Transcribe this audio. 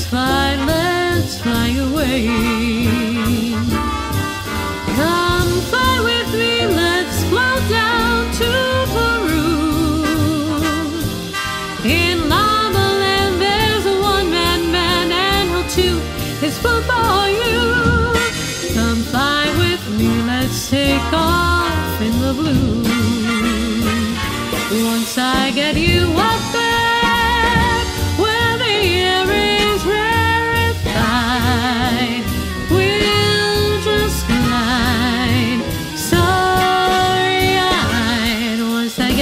fly, let's fly away. Come fly with me, let's float down to Peru. In Llama Land, there's a one-man man, and he'll toot his foot for you. Come fly with me, let's take off in the blue. Once I get you.